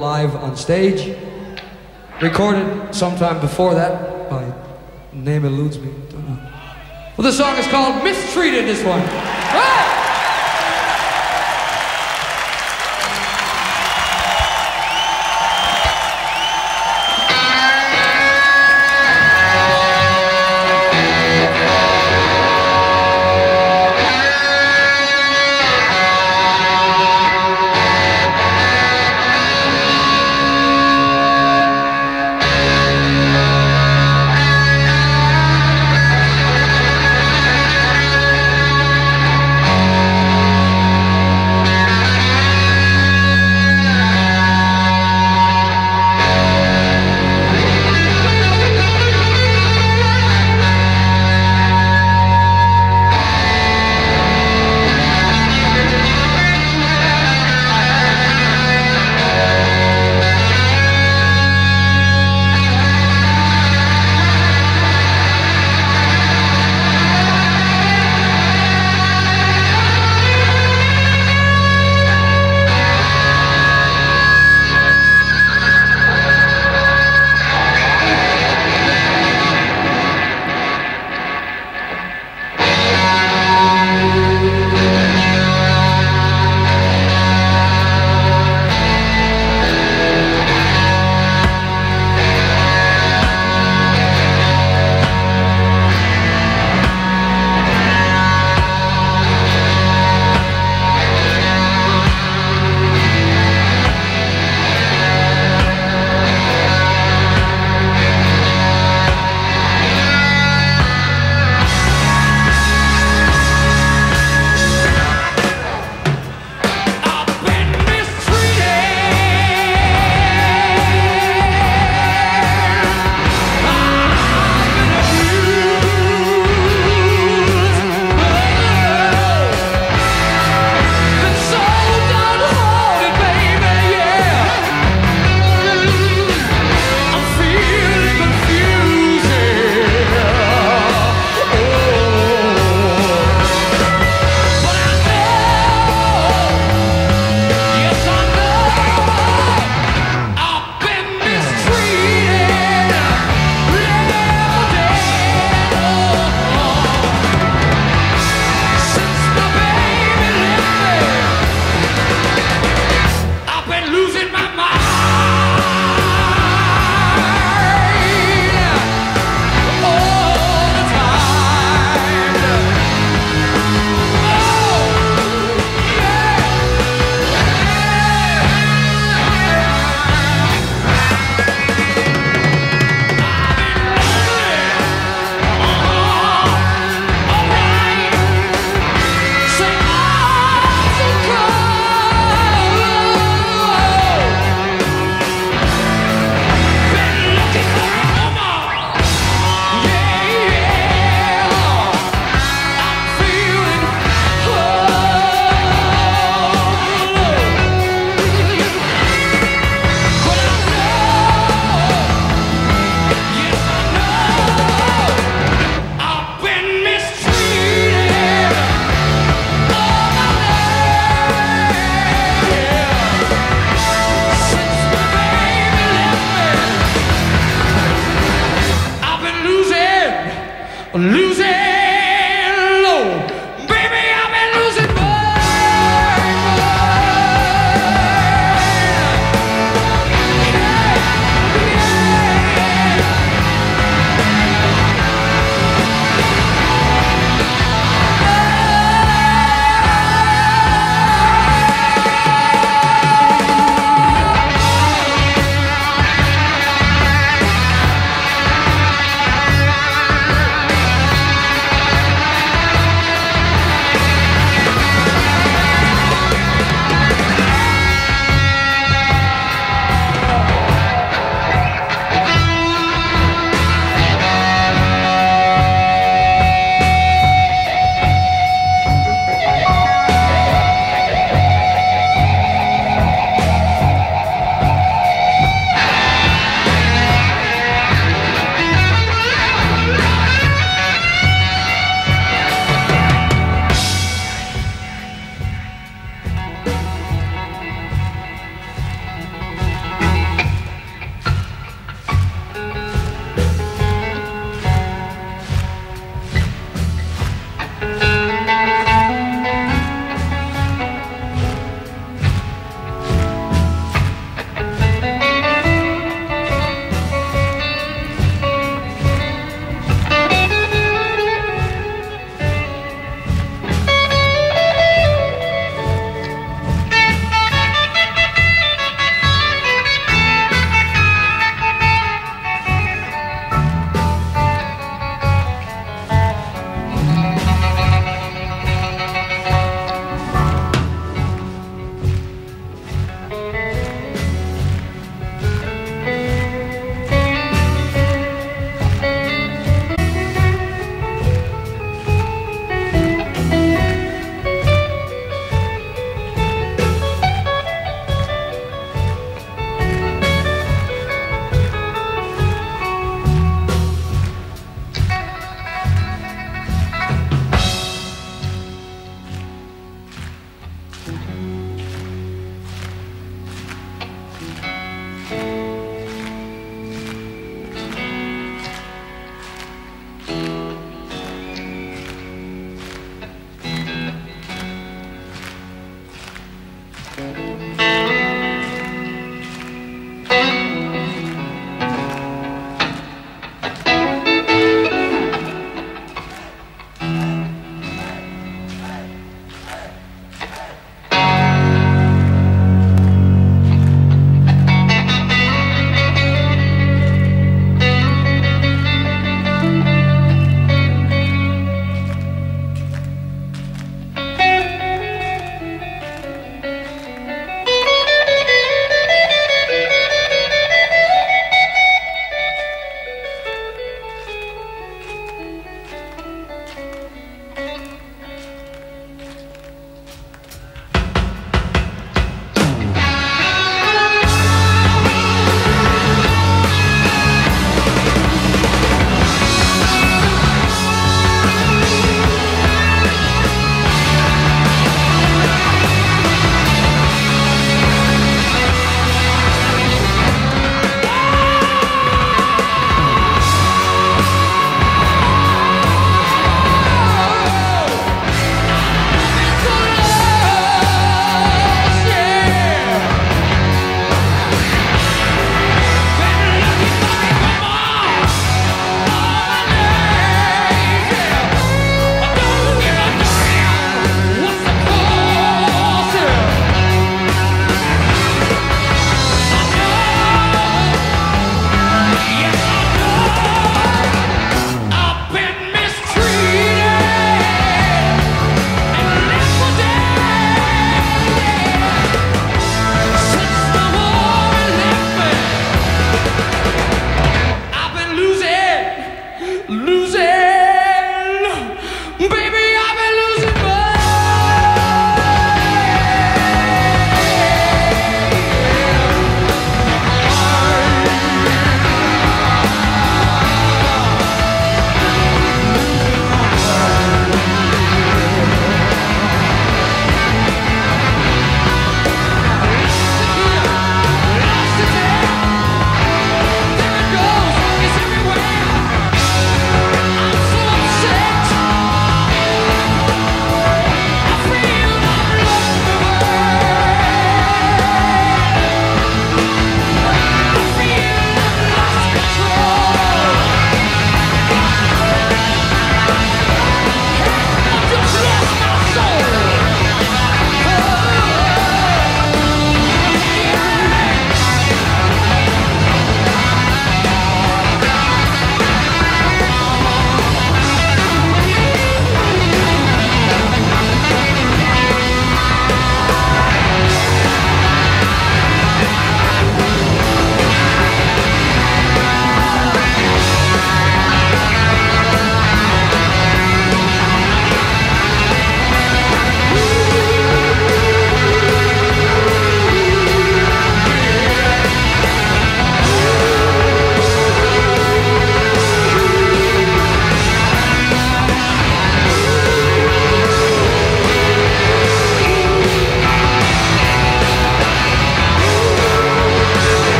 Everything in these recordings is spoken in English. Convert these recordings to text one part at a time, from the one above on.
live on stage. Recorded sometime before that. My name eludes me. Don't know. Well, the song is called Mistreated, this one.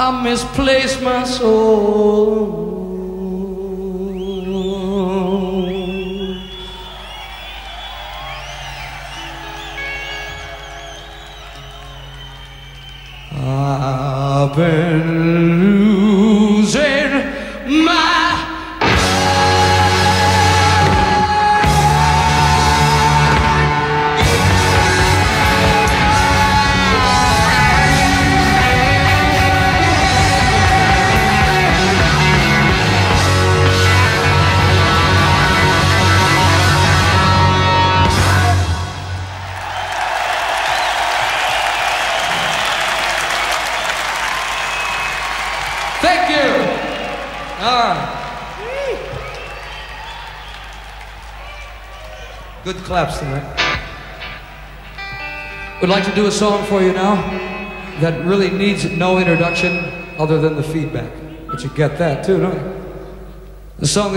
I misplaced my soul. Right. Good claps tonight. Would like to do a song for you now that really needs no introduction other than the feedback. But you get that too, don't you? The song that